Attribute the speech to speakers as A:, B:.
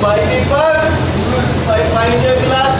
A: baik-baik baik-baiknya jelas.